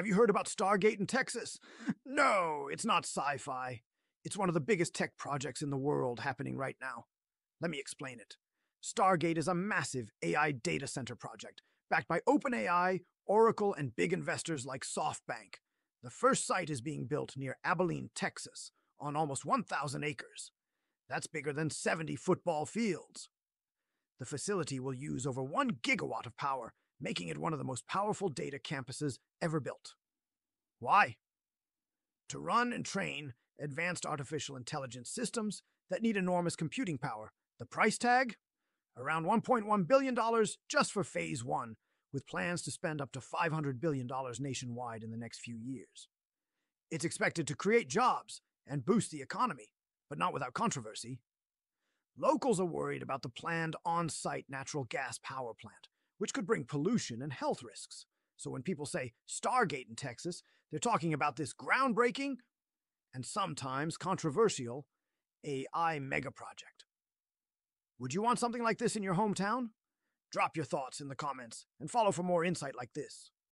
Have you heard about Stargate in Texas? No, it's not sci fi. It's one of the biggest tech projects in the world happening right now. Let me explain it. Stargate is a massive AI data center project backed by OpenAI, Oracle, and big investors like SoftBank. The first site is being built near Abilene, Texas, on almost 1,000 acres. That's bigger than 70 football fields. The facility will use over 1 gigawatt of power, making it one of the most powerful data campuses ever built. Why? To run and train advanced artificial intelligence systems that need enormous computing power. The price tag? Around $1.1 billion just for Phase 1, with plans to spend up to $500 billion nationwide in the next few years. It's expected to create jobs and boost the economy, but not without controversy. Locals are worried about the planned on site natural gas power plant, which could bring pollution and health risks. So when people say Stargate in Texas, they're talking about this groundbreaking and sometimes controversial AI megaproject. Would you want something like this in your hometown? Drop your thoughts in the comments and follow for more insight like this.